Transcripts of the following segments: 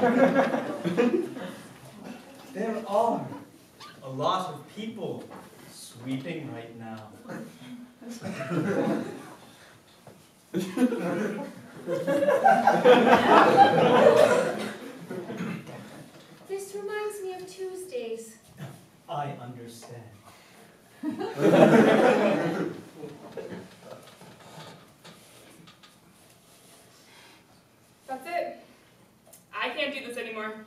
there are a lot of people sweeping right now. This reminds me of Tuesdays. I understand. That's it. I can't do this anymore.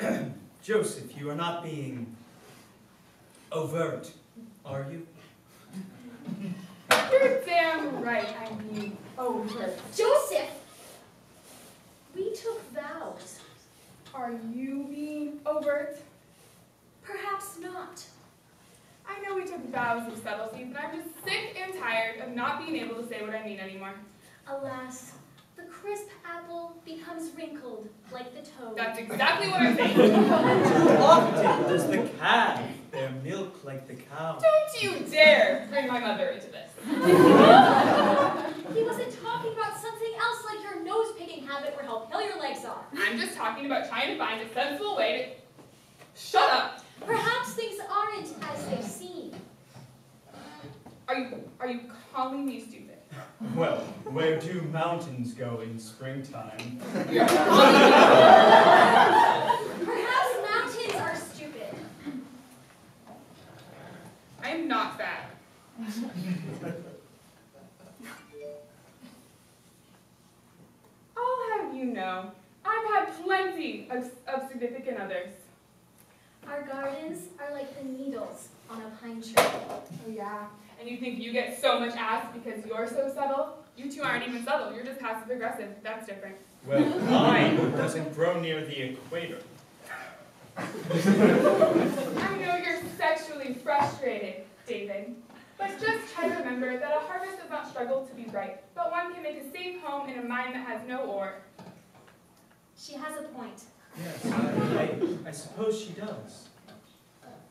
Joseph, you are not being overt, are you? You're damn right I'm being over. Joseph! We took vows. Are you being overt? Perhaps not. I know we took vows of subtlety, but I'm just sick and tired of not being able to say what I mean anymore. Alas, the crisp apple becomes wrinkled like the toad. That's exactly what I'm saying. Too often does the calf bear milk like the cow. Don't you dare bring my mother into this. he wasn't talking about something else like your nose picking habit or how pale your legs are. I'm just talking about trying to find a sensible way to... Shut up! Perhaps things aren't as they seem. Are you, are you calling me stupid? Well, where do mountains go in springtime? You're calling me Perhaps mountains are stupid. I am not fat. I'll have you know, I've had plenty of, of significant others. Our gardens are like the needles on a pine tree. Oh yeah, and you think you get so much ass because you're so subtle? You two aren't even subtle, you're just passive aggressive. That's different. Well, mine doesn't grow near the equator. I know you're sexually frustrated, David. But just try to remember that a harvest does not struggle to be right, but one can make a safe home in a mind that has no ore. She has a point. Yes, I, I, I suppose she does.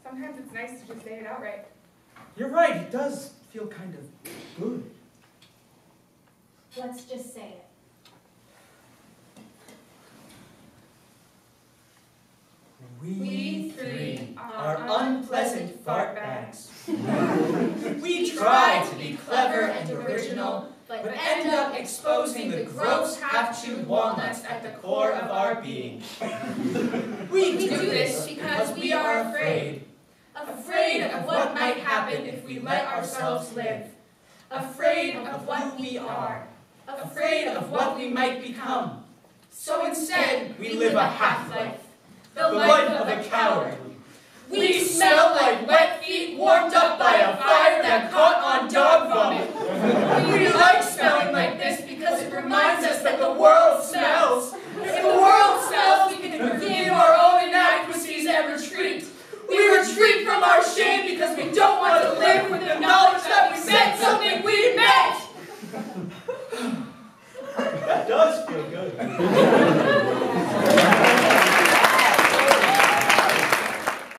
Sometimes it's nice to just say it outright. You're right, it does feel kind of good. Let's just say it. We three are unpleasant fart bags. We try to be clever and original, But, but end up exposing the gross half-chewed walnuts at the core of our being. We do this because we are afraid, afraid of what might happen if we let ourselves live, afraid of what we are, afraid of what we might become. So instead, we live a half-life, the life of a coward. We smell like wet feet warmed up by a fire does feel good.